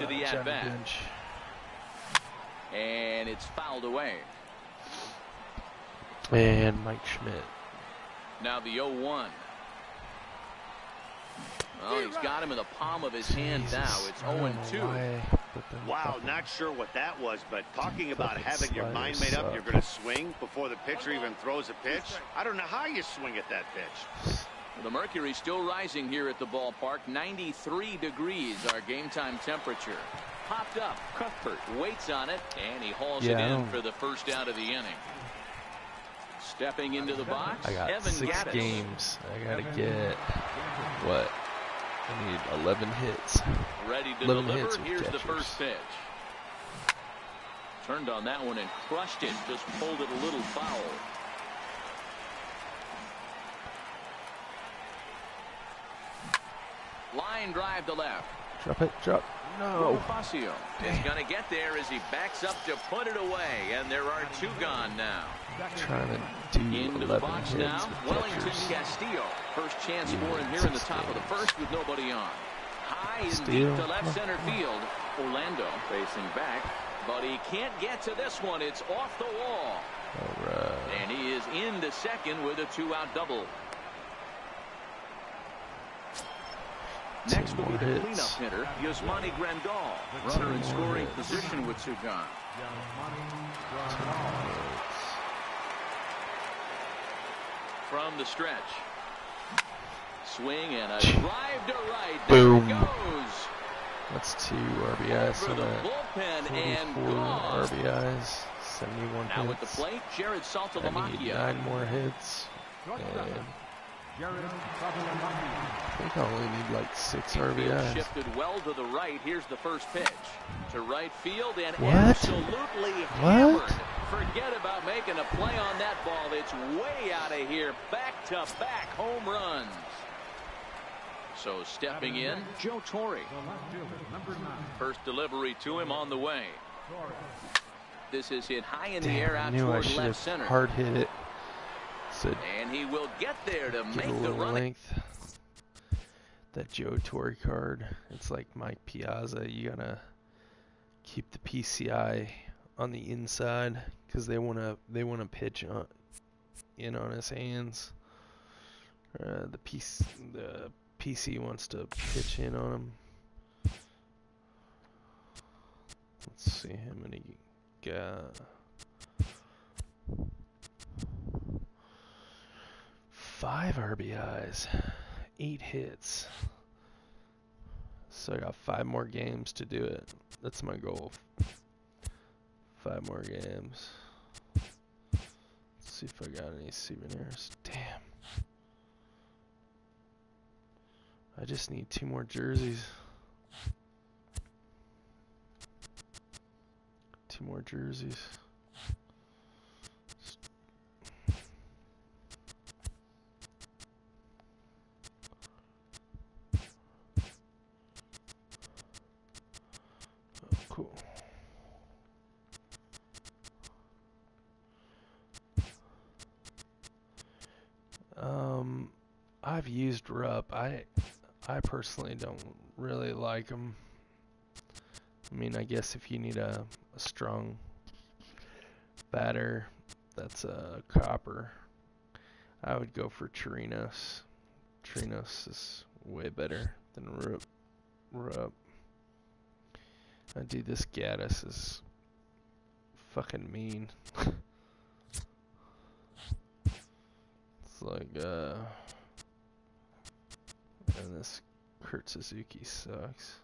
advantage of the at bat. And it's fouled away. And Mike Schmidt. Now the 0 1. Well, he's got him in the palm of his hand now. It's 0 2. Wow, not sure what that was, but talking about having your mind made up, you're going to swing before the pitcher even throws a pitch. I don't know how you swing at that pitch. The mercury still rising here at the ballpark. 93 degrees, our game time temperature. Popped up. Cuthbert waits on it, and he hauls Yeah, it in for the first out of the inning. Stepping into the box, I got Evan six Gattis. games. I gotta get what? I need 11 hits. Ready to 11 deliver. hits with Here's the catchers. first pitch. Turned on that one and crushed it. Just pulled it a little foul. Line drive to left. Drop it, drop. No. Bonifacio is going to get there as he backs up to put it away, and there are two gone now. Trying to do Into the box now, Wellington catchers. Castillo. First chance Yeah, for him here in the top of the first with nobody on. High and Steal. deep to left center field. Orlando facing back, but he can't get to this one. It's off the wall. All right. And he is into second with a two-out double. Next will be the hits. cleanup hitter, Yasmani Grandal. Runner in scoring hits. position with two gone. From the stretch. Swing and a drive to right. There Boom. it goes. That's two RBIs For on the bullpen and 44 gone. RBIs, 71 Now with the hits. plate, Jared I need Saltalamacchia. nine more hits. And I think I only need like six Field RBIs. shifted well to the right. Here's the first pitch. To right field and What? absolutely hammered. What? Forget about making a play on that ball. It's way out of here. Back to back home runs. So stepping in, Joe Torre. First delivery to him on the way. This is hit high in the air out toward left center. hard hit it. Said And he will get there to give make a the little run. length. That Joe Torre card. It's like Mike Piazza. You gotta keep the PCI on the inside because they wanna they wanna pitch on, in on his hands. Uh, the PC the PC wants to pitch in on him. Let's see how many got. Five RBIs, eight hits. So I got five more games to do it. That's my goal. Five more games. Let's see if I got any souvenirs. Damn. I just need two more jerseys. Two more jerseys. I've used Rupp. I, I personally don't really like them. I mean, I guess if you need a, a strong batter, that's a copper. I would go for Chirinos. Chirinos is way better than Rupp. Rupp. I do this Gattis is fucking mean. it's like uh this Kurt Suzuki sucks.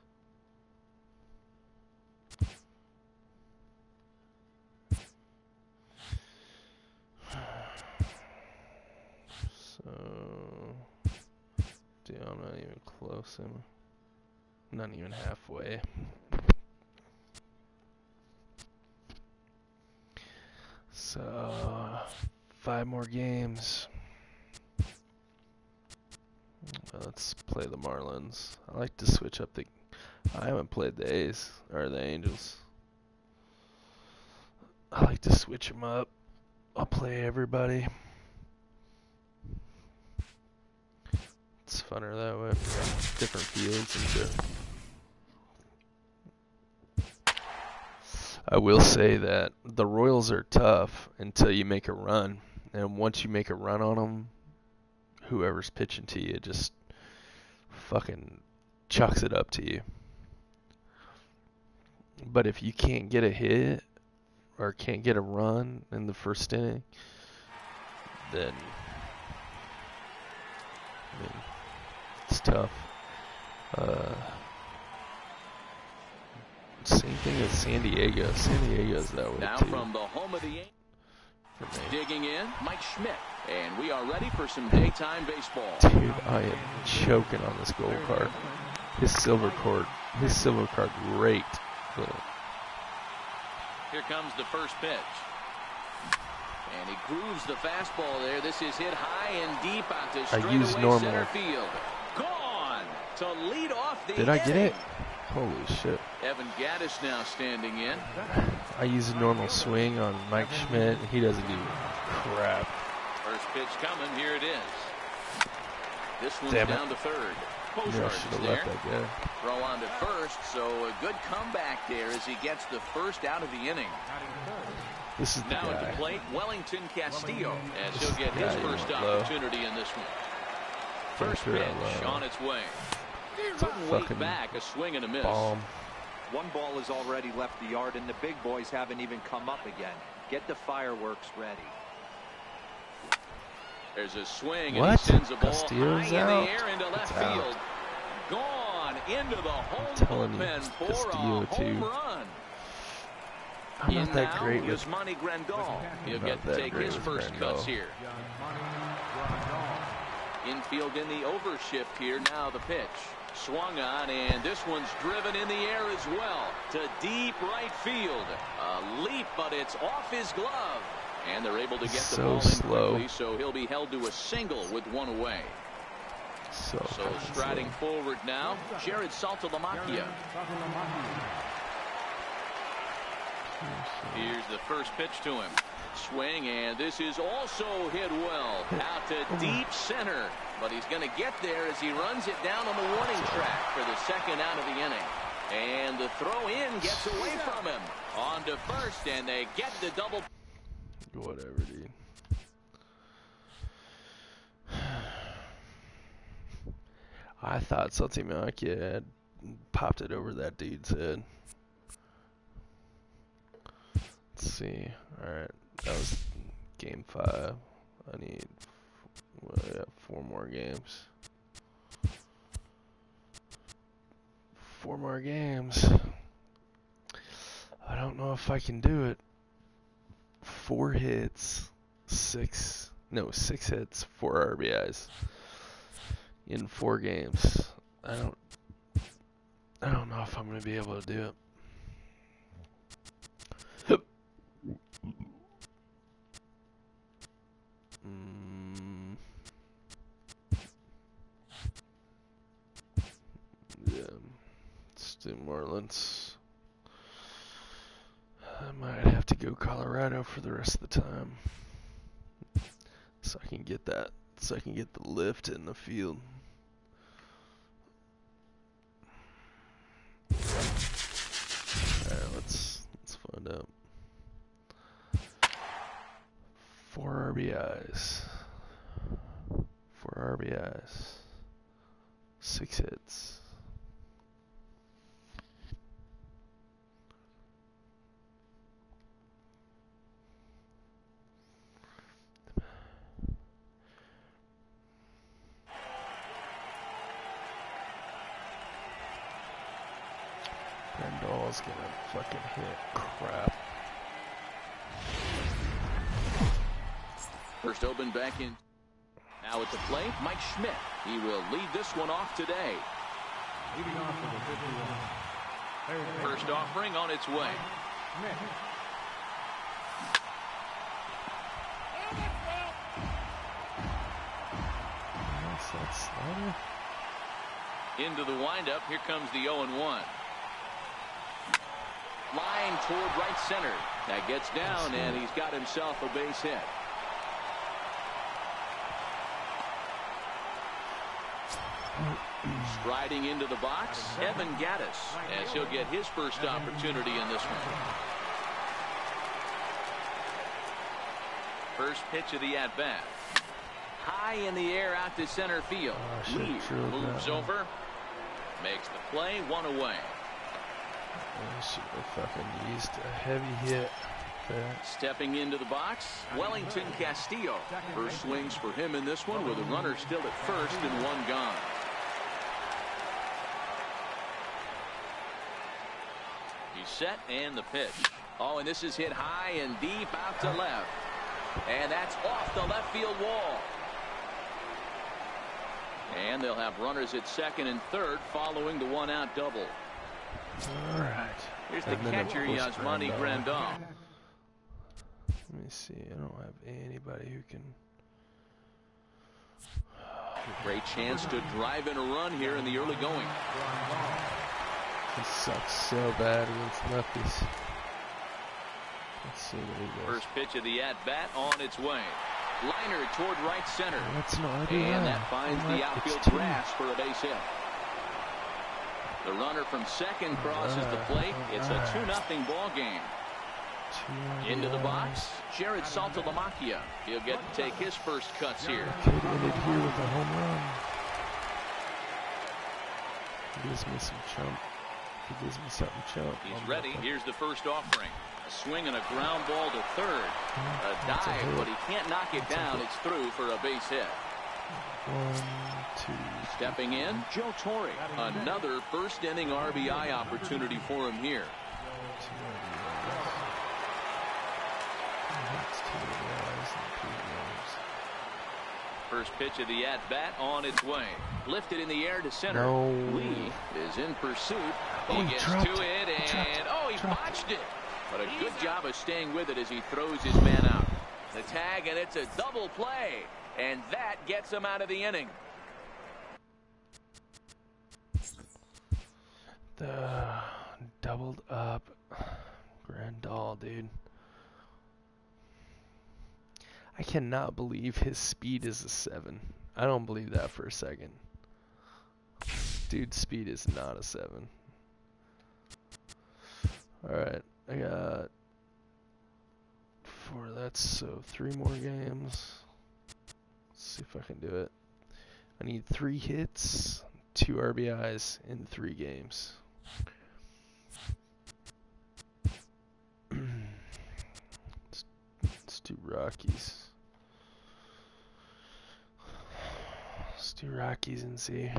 So dude, I'm not even close. I'm not even halfway. So, five more games. Let's play the Marlins. I like to switch up the. I haven't played the A's or the Angels. I like to switch them up. I'll play everybody. It's funner that way. Different fields and shit. I will say that the Royals are tough until you make a run, and once you make a run on them, whoever's pitching to you just fucking chucks it up to you. But if you can't get a hit or can't get a run in the first inning, then I mean, it's tough. Uh, same thing as San Diego. San Diego's that way now too. Digging in, Mike Schmidt, and we are ready for some daytime baseball. Dude, I am choking on this gold card. His silver card, his silver card raked. Here comes the first pitch. And he grooves the fastball there. This is hit high and deep out to straightaway center field. Gone to lead off the Did I get inning. it? Holy shit! Evan Gattis now standing in. I use a normal swing on Mike Schmidt. He doesn't do crap. First pitch coming. Here it is. This one's Damn it. down to third. Yeah, I should have there. left that guy. Throw on to first, so a good comeback there as he gets the first out of the inning. This is the Now at the plate, Wellington Castillo, as he'll get his first went low. opportunity in this one. First pitch on its way. It's a Couldn't wait fucking back, a swing and a miss. bomb. One ball has already left the yard, and the big boys haven't even come up again. Get the fireworks ready. There's a swing, and he sends a ball Castillo's high in the air into left It's out. field. Gone into the home telling you, bullpen for Castillo, a home too. run. I'm not that great with. is Monty Grandal. He'll get to that take great his first Grandal. cuts here. Infield in the overshift here. Now the pitch. Swung on, and this one's driven in the air as well to deep right field. A leap, but it's off his glove. And they're able to get the So ball in slow. quickly, so he'll be held to a single with one away. So, So striding slow. forward now, Jared Saltalamacchia. Here's the first pitch to him. Swing, and this is also hit well. Out to deep center. But he's going to get there as he runs it down on the warning track for the second out of the inning. And the throw in gets away from him. On to first, and they get the double. Whatever, dude. I thought Saltalamacchia had popped it over that dude's head. Let's see. Alright, that was game five. I need well, yeah, four more games. Four more games. I don't know if I can do it. Four hits, six, no, six hits, four RBIs in four games. I don't, I don't know if I'm gonna be able to do it. Mm. Yeah, let's do Marlins. I might have to go Colorado for the rest of the time, so I can get that, so I can get the lift in the field. Alright, let's let's find out. Four RBIs. Four RBIs. Six hits. Grandal's gonna fucking hit crap. First open back in. Now at the plate, Mike Schmidt. He will lead this one off today. First offering on its way. What's that slider? Into the windup. Here comes the 0-1. Line toward right center. That gets down, and he's got himself a base hit. Striding into the box, Evan Gattis, as he'll get his first opportunity in this one. First pitch of the at-bat. High in the air out to center field. Oh, moves over, makes the play, one away. Fucking used a heavy hit. Stepping into the box, Wellington Castillo. First swings for him in this one with a runner still at first and one gone. Set and the pitch. Oh, and this is hit high and deep out to left. And that's off the left field wall. And they'll have runners at second and third following the one out double. All right. Here's the catcher, Yasmani Grandal. Let me see. I don't have anybody who can. Great chance to drive in a run here in the early going. He sucks so bad against lefties. Let's see what he does. First pitch of the at-bat on its way. Liner toward right center. That's not And that finds the outfield grass for a base hit. The runner from second crosses the plate. It's a 2-0 ball game. Into the box, Jared Saltalamacchia. He'll get to take his first cuts here. Could end it here with a home run. He gives me some chump. He gives me something chump. He's ready. Here's the first offering. A swing and a ground ball to third. A dive, but he can't knock it down. It's through for a base hit. One, two. Stepping in, Joe Torre. Another first inning RBI opportunity for him here. First pitch of the at-bat on its way. Lifted in the air to center. No. Lee is in pursuit. He Oh, he gets to it. it, He and it. oh, he Dropped botched it. But a good job of staying with it as he throws his man out. The tag, and it's a double play. And that gets him out of the inning. The doubled up Grandal, dude. I cannot believe his speed is a 7. I don't believe that for a second. Dude's speed is not a 7. Alright, I got four. That's so three more games. Let's see if I can do it. I need three hits, two RBIs in three games. let's do Rockies. Let's do Rockies and see.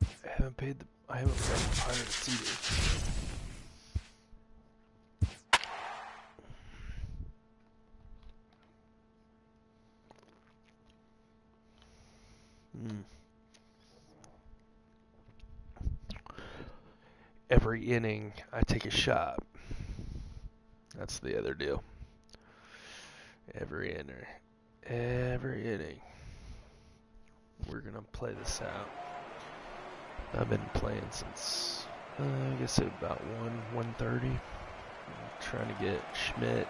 I haven't paid the I haven't paid the Pirates either. Hmm. Every inning, I take a shot. That's the other deal. Every inning, every inning, we're gonna play this out. I've been playing since uh, I guess about one one thirty. Trying to get Schmidt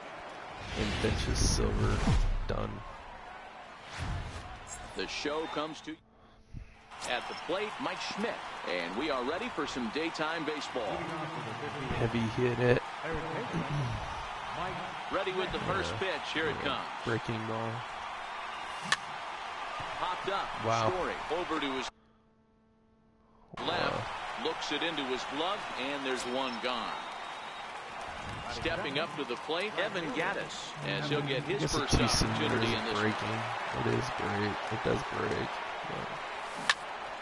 and Bench's Silver done. The show comes to at the plate, Mike Schmidt. And we are ready for some daytime baseball. Heavy hit it. Ready with the first pitch. Here it comes. Breaking ball. Popped up. Wow. Story over to his left. Looks it into his glove, and there's one gone. Stepping up to the plate, Evan Gattis, as he'll get his first opportunity in this one. breaking. It is break. It does break. but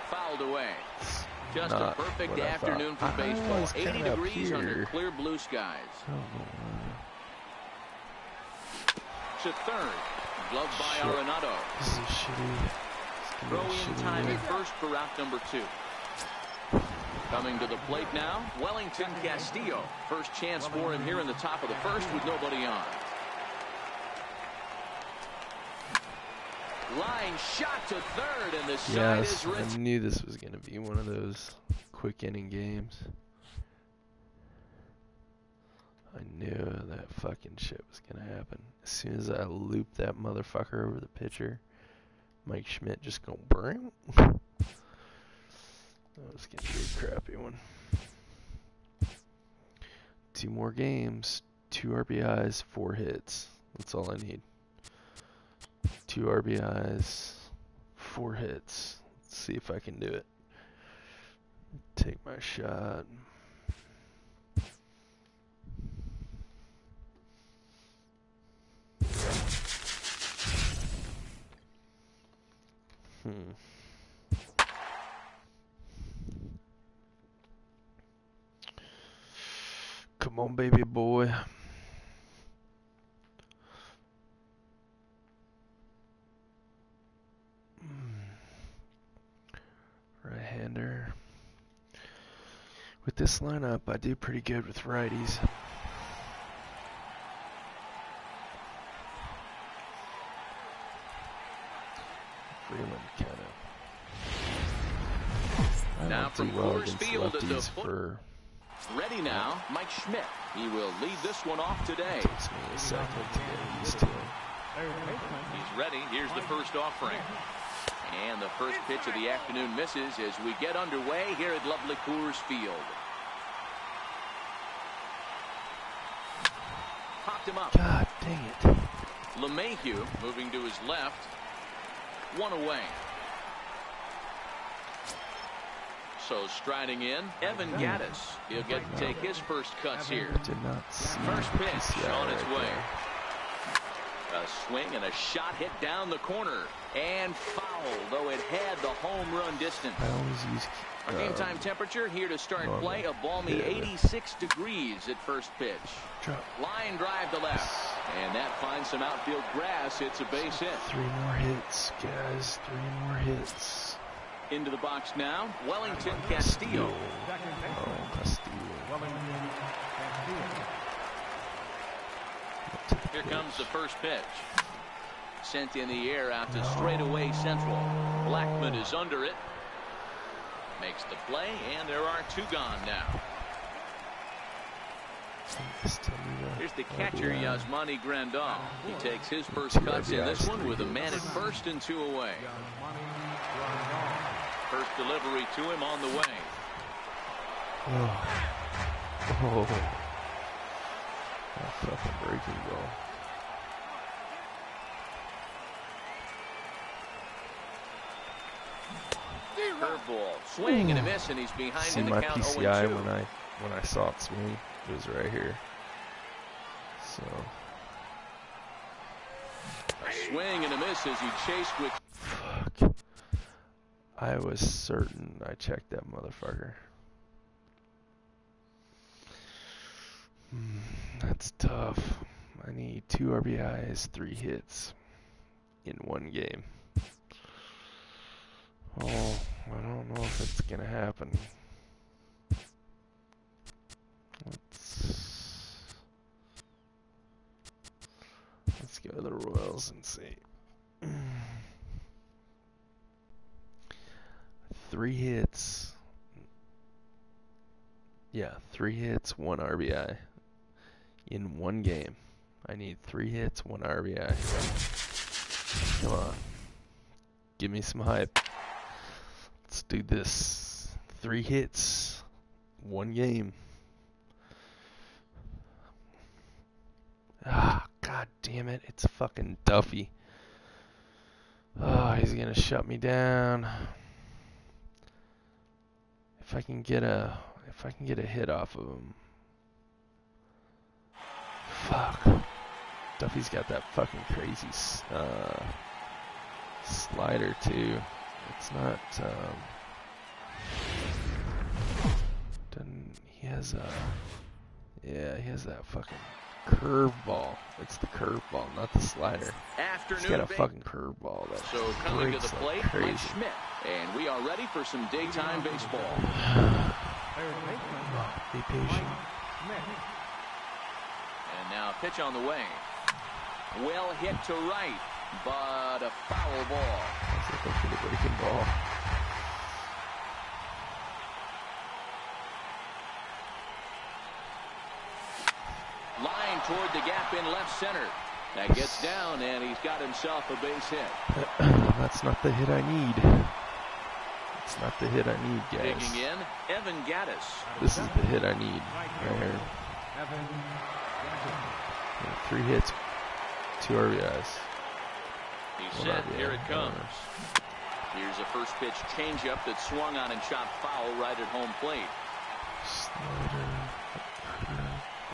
Fouled away. Just a perfect what I thought. afternoon for baseball. 80 kinda degrees under clear blue skies. Oh, I don't know why. To third. Gloved by Shit. Arenado. This is shitty. Throw in time at first for out number two. Coming to the plate now, Wellington Castillo. First chance for him here in the top of the first with nobody on. Line shot to third, and the side Yes, is Ritz. I knew this was going to be one of those quick inning games. I knew that fucking shit was to happen. As soon as I looped that motherfucker over the pitcher, Mike Schmidt just go bring. That was to be a crappy one. Two more games. two RBIs, four hits. That's all I need. Two RBIs, four hits. Let's see if I can do it. Take my shot. Hmm. Come on, baby boy. Right-hander. With this lineup, I do pretty good with righties. From well Coors Field at the foot. For Ready now, Mike Schmidt. He will lead this one off today. takes me a second to get used to. He's ready. Here's the first offering. And the first pitch of the afternoon misses as we get underway here at lovely Coors Field. Popped him up. God dang it. LeMahieu moving to his left. One away. So striding in, Evan Gattis. He'll get to take his first cuts here. Did not First pitch on its way. A swing and a shot hit down the corner. And foul, though it had the home run distance. I always use. Our game um, time temperature here to start normal. play. A balmy Yeah. 86 degrees at first pitch. Drop Line drive to left. And that finds some outfield grass. It's a base hit. three more hits, guys. Three more hits. Into the box now. Wellington Castillo. Oh, Castillo. Here comes the first pitch. Sent in the air out to straightaway central. Blackmon is under it. Makes the play, and there are two gone now. Here's the catcher, Yasmani Grandal. He takes his first cuts in this one with a man at first and two away. First delivery to him on the way. Oh. Oh. That fucking breaking ball. Curveball, swing and a miss, and he's behind See in the my count PCI 0-2. when I when I saw it swing. It was right here. So A swing and a miss as he chased with. I was certain I checked that motherfucker. Hmm, That's tough. I need two RBIs, three hits in one game. Oh, I don't know if it's gonna happen. Let's let's go to the Royals and see. Three hits. Yeah, three hits, one RBI in one game. I need three hits, one RBI. Come on. Give me some hype. Let's do this. Three hits, one game. Ah, god damn it. It's fucking Duffy. Oh, he's gonna shut me down. If I can get a if I can get a hit off of him. Fuck. Duffy's got that fucking crazy uh, slider too. It's not um doesn't he has a yeah, he has that fucking curveball. It's the curveball, not the slider. He's afternoon. got a fucking curveball that So coming to breaks the like crazy. And we are ready for some daytime baseball. Be patient. And now pitch on the way. Well hit to right, but a foul ball. I was looking for the breaking ball. Line toward the gap in left center. That gets down, and he's got himself a base hit. That's not the hit I need. It's not the hit I need, guys. In, Evan Gattis. This is the hit I need right here. three hits, two RBIs. He's set. Here it comes. Here's a first pitch changeup that swung on and shot foul right at home plate. Slider,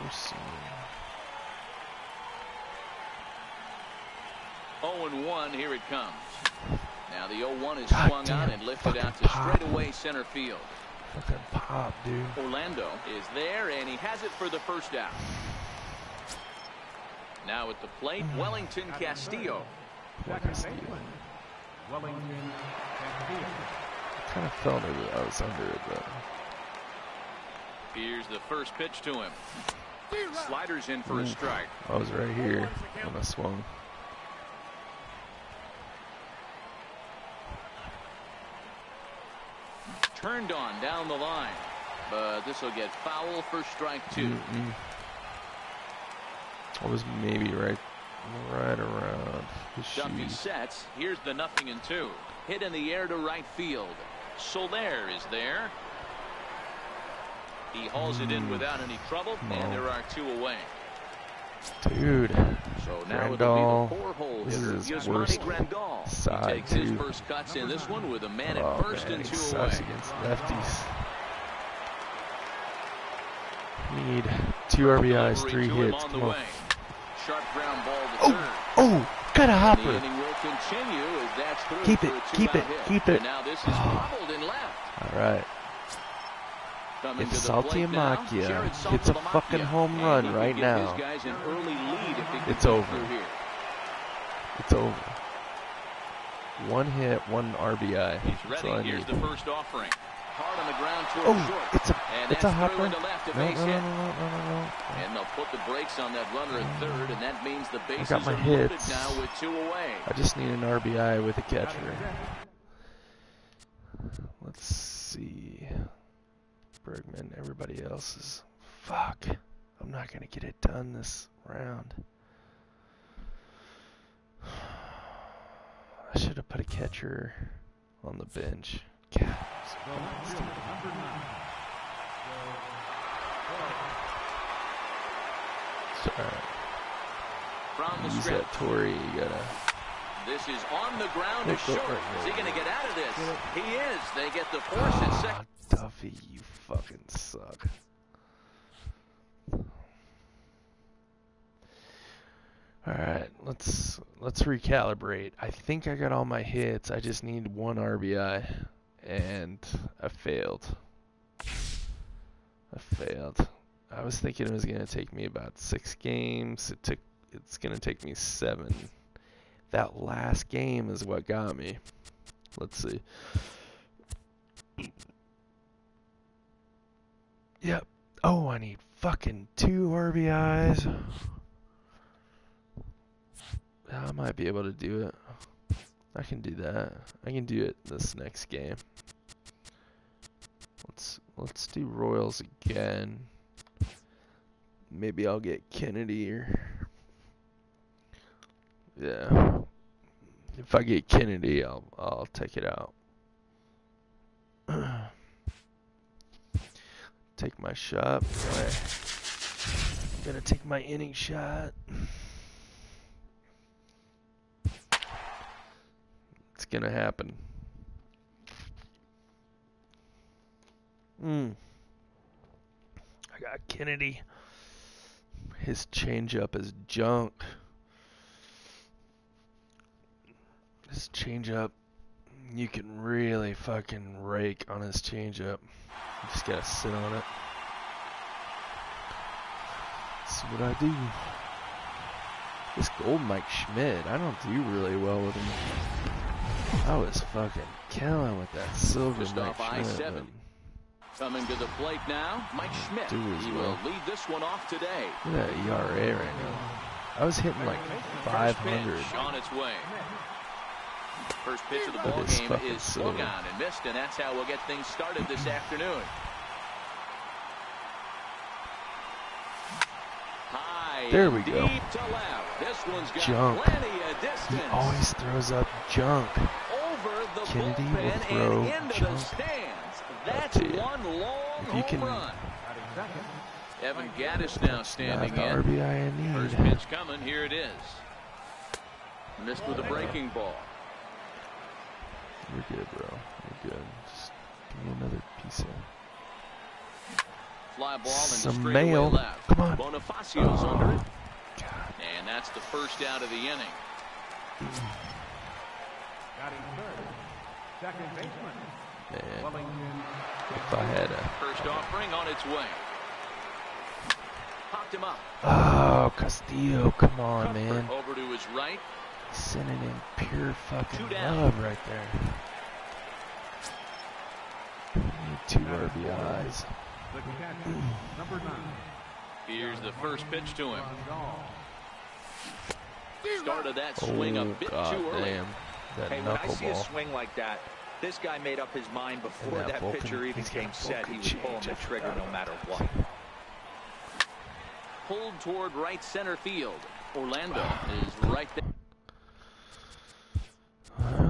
Garcia. 0 1, here it comes. Now the 0 1 is God swung on and lifted out to pop. straightaway center field. Fucking pop, dude. Orlando is there and he has it for the first out. Now at the plate, mm. Wellington Castillo. What is Wellington Castillo. I kind of felt it. I was under it, but Here's the first pitch to him. Sliders in for a mm. strike. I was right here when I swung. Turned on down the line. But this will get foul for strike two. Mm-mm. I was maybe right, right around Duffy sets. Here's the nothing and two. Hit in the air to right field. Soler is there. He hauls it in mm. without any trouble, Come and there are two away. Dude, So now Grandal, it'll be the four-hole this hitter, is his Yasmani worst Grandal. side, he takes his first cuts in this one with a man oh at first man, and two away. against lefties. Need two RBIs, three hits. Come on. Sharp ground ball to Oh, third. oh, got a hopper. inning will continue as that's through Keep it, keep it, hit. keep it. And now this is Oh. bobbled left. All right. If to the Salty Amakia hits a fucking home run right now. His guys an early lead if he can It's over. It's over. One hit, one RBI. He's That's all I ready. Here's the first offering. Hard on the ground toward Oh, short. it's a, And it's a hopper. No, no, no, no, no, no. And they'll put the brakes on that runner at third, and that means the bases got my are loaded hits. now with two away. I just need an RBI with a catcher. Let's see. Bergman, everybody else is. Fuck. I'm not going to get it done this round. I should have put a catcher on the bench. God, so The left fucking fielder, stupid. number nine. Sorry. From the Use stretch. that Torre. You gotta. This is on the ground to Look, look, short. right Is he going to get out of this? He is. They get the force at Ah, second. Duffy, you fucking suck. All right, let's let's recalibrate. I think I got all my hits. I just need one RBI, and I failed. I failed. I was thinking it was gonna take me about six games. It took. It's gonna take me seven. That last game is what got me. Let's see. Yep. Oh, I need fucking two RBIs. I might be able to do it. I can do that. I can do it this next game. Let's let's do Royals again. Maybe I'll get Kennedy or yeah. If I get Kennedy, I'll I'll take it out. Take my shot. Boy. Gotta take my inning shot. It's gonna happen. Hmm. I got Kennedy. His changeup is junk. His changeup, you can really fucking rake on his changeup. You just gotta sit on it. That's what I do. This gold Mike Schmidt, I don't do really well with him. I was fucking killing with that silver Just Mike off Schmidt. I-7. Coming to the plate now, Mike Schmidt. Do as He well. will lead this one off today. Look at that ERA right now. I was hitting like 500. on its way. First pitch of the ball game is swung on and missed, and that's how we'll get things started this afternoon. High There we go. Deep to left. This one's got Junk. plenty of He always throws up junk. over the Kennedy will bullpen throw and into the junk. stands. That's one long If you can- run. Evan Gattis now standing the in. RBI I need. First pitch coming. Here it is. Missed with a breaking ball. You're good, bro. You're good. Just give me another piece of. Fly ball into Some straightaway mail. left. Come on. Bonifacio's Oh, under it. God. And that's the first out of the inning. Batting third, second baseman, Man, Wellington if I had a. First offering on its way. Popped him up. Oh, Castillo, come on, man. Over to his right. Sending in pure fucking Two love right there. We need two RBIs. the catcher, number nine, Here's the first pitch to him. Started that oh, swing a Oh, bit god too early. damn. That Hey, when I see a swing like that, this guy made up his mind before that that, Vulcan- pitcher even came set. He was pulling the trigger no matter what. Pulled toward right center field. Orlando is right there.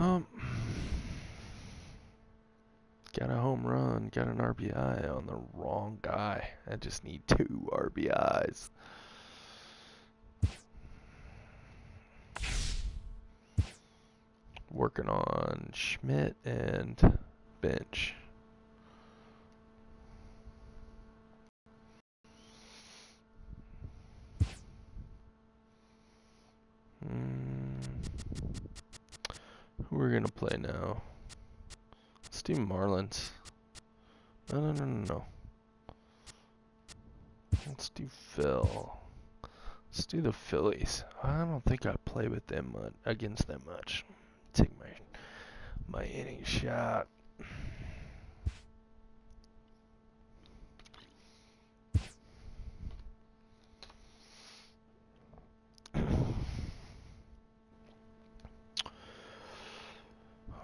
Well, got a home run, got an RBI on the wrong guy. I just need two RBIs. Working on Schmidt and Bench. Mm. We're gonna play now? Let's do Marlins. No, no, no, no, no. Let's do Phil. Let's do the Phillies. I don't think I play with them much, against them much. Take my my inning shot.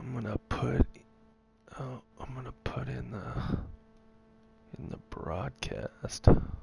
I'm gonna put oh I'm gonna put in the in the broadcast.